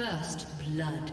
First blood.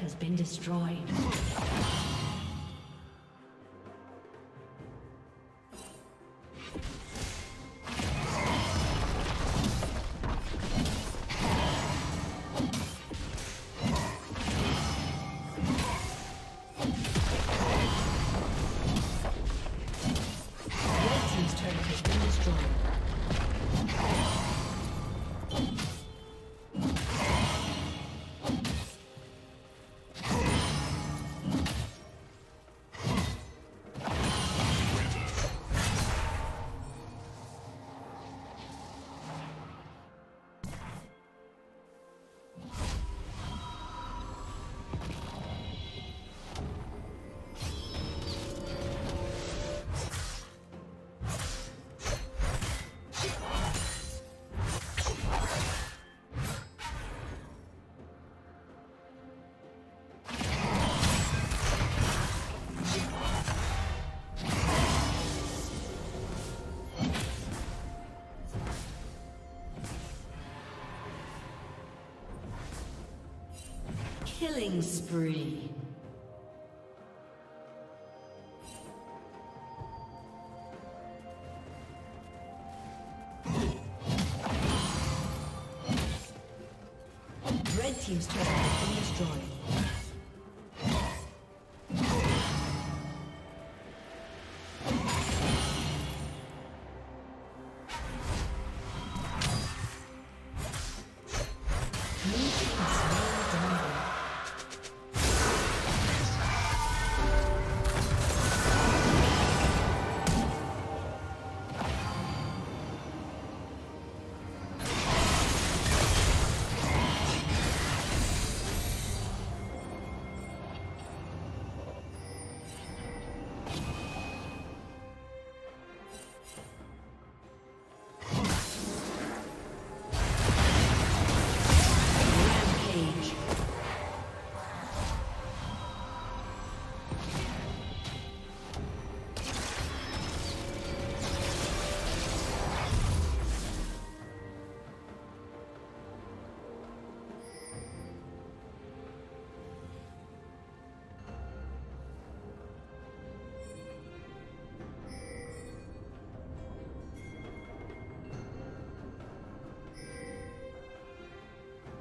Has been destroyed. Killing spree. Red Team's turret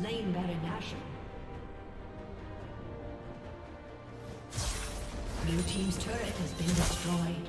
Slain Baron Nashor. Blue team's turret has been destroyed.